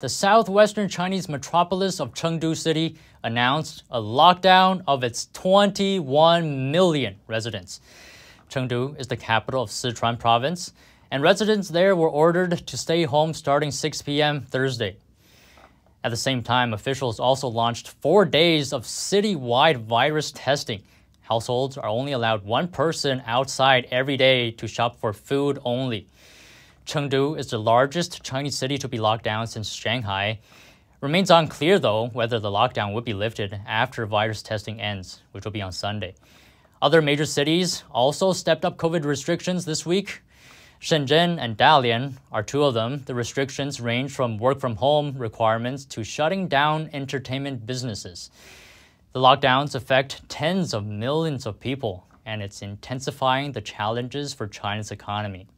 The southwestern Chinese metropolis of Chengdu City announced a lockdown of its 21 million residents. Chengdu is the capital of Sichuan province, and residents there were ordered to stay home starting 6 p.m. Thursday. At the same time, officials also launched four days of citywide virus testing. Households are only allowed one person outside every day to shop for food only. Chengdu is the largest Chinese city to be locked down since Shanghai. Remains unclear, though, whether the lockdown would be lifted after virus testing ends, which will be on Sunday. Other major cities also stepped up COVID restrictions this week. Shenzhen and Dalian are two of them. The restrictions range from work from home requirements to shutting down entertainment businesses. The lockdowns affect tens of millions of people, and it's intensifying the challenges for China's economy.